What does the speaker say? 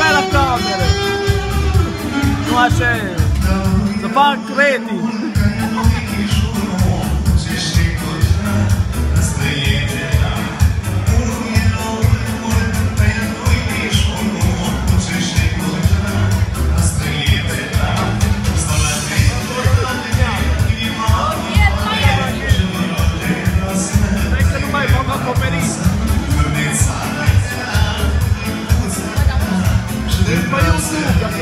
belle camere! Nu așa e! Să fac rating! Deus, Pai, eu.